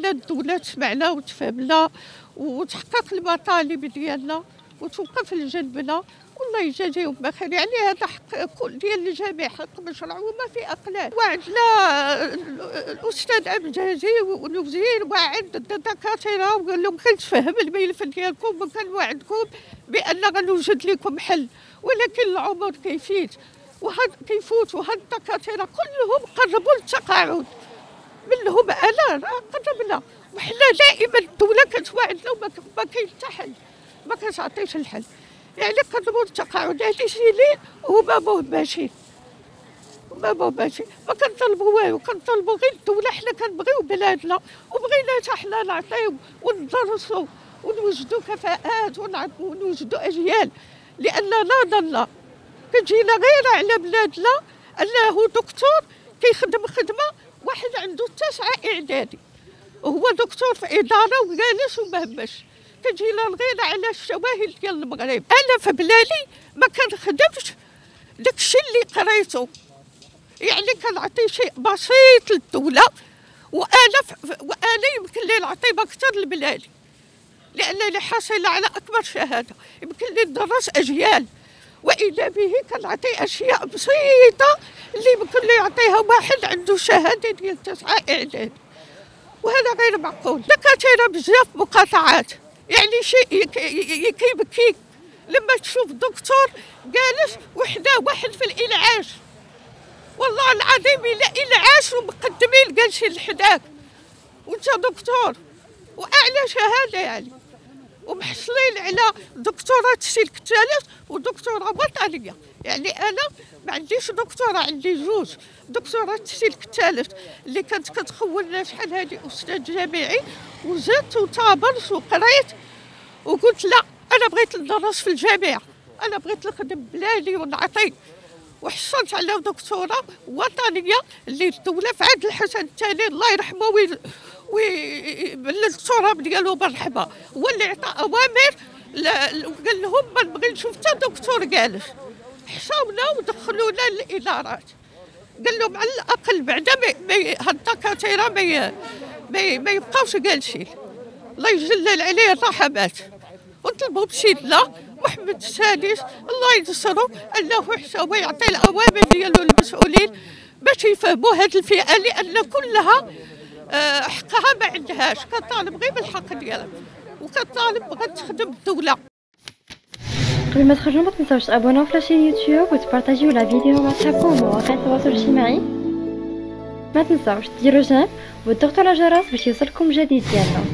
بغينا الدولة تسمعنا وتفهمنا وتحقق المطالب ديالنا وتوقف لجنبنا والله يجازيهم بخير. يعني هذا حق كل ديال الجميع حق مشروع وما في أقلال. وعندنا الأستاذ امجازي ونوزير وعند الدكاترة وقال لهم كنتفهم الملف ديالكم وكنوعدكم بأن غنوجد لكم حل. ولكن العمر كيفيت وهاد كيفوت. وهاد الدكاترة كلهم قربوا للتقاعد. منهم انا قربنا وحنا دائما الدولة كتوعدنا وما كاين حتى حل ما كتعطيش الحل. يعني قربوا للتقاعد هذه سنين وما ماشي. ما ماشي. ما كنطلبوا والو كنطلبوا غير الدولة حنا كنبغيو بلادنا وبغينا حتى حنا نعطيو وندرسوا ونوجدوا كفاءات ونوجدوا أجيال. لأن لا ضل. كتجينا غير على بلادنا. أنه دكتور كيخدم خدمة واحد عنده تسعه إعدادي. هو دكتور في إدارة وجالس ومهمش كتجينا غير على الشواهد ديال المغرب. أنا في بلادي ما كنخدمش. داكشي اللي قريته. يعني كنعطي شيء بسيط للدولة. وأنا ف... وأنا يمكن لي نعطي أكثر لبلادي. لأنني حاصلة على أكبر شهادة. يمكن لي ندرس أجيال. وإذا به كنعطي أشياء بسيطة اللي يمكن لي يعطيها واحد عنده شهادة ديال تسعه اعداد وهذا غير معقول. دكاتره بزاف مقاطعات. يعني شيء يبكيك لما تشوف دكتور جالس وحده واحد في الإنعاش. والله العظيم الا إنعاش ومقدمين جالسين لحداك. وأنت دكتور. وأعلى شهادة يعني. ومحصلين على دكتوراه السلك الثالث ودكتوراه وطنيه يعني أنا ما عنديش دكتوراه عندي جوج دكتوراه السلك الثالث اللي كانت كتخولنا شحال هذه أستاذ جامعي وزدت وتابرت وقريت وقلت لا أنا بغيت ندرس في الجامعة. أنا بغيت نخدم بلادي ونعطي. وحصلت على دكتوره وطنية اللي الدولة في عهد الحسن الثاني الله يرحمه والدكتوره ديالو مرحبا. هو اللي عطى أوامر قال لهم ما نبغي نشوف حتى دكتور جالس حصاونا ودخلونا للإدارات. قال لهم على الأقل بعدا هاد الدكاتره ما ما يبقاوش جالسين الله يجلل عليه الرحمات. ونطلبوا بسيدنا محمد السادس. الله ينصرو أنه هو يعطي الأوامر ديالو المسؤولين باش يفهموا هذه الفئة لأن كلها حقها ما عندهاش كطالب غير بالحق ديالها وكطالب بغات تخدم الدولة. قبل ما تخرجوا ما تنساوش تابوناو في la chaîne YouTube وتبارطاجيو la vidéo مع صحابكم ومواقع التواصل الاجتماعي. ما تنساوش ديروا j'aime وتضغطوا على الجرس باش يوصلكم جديد ديالنا.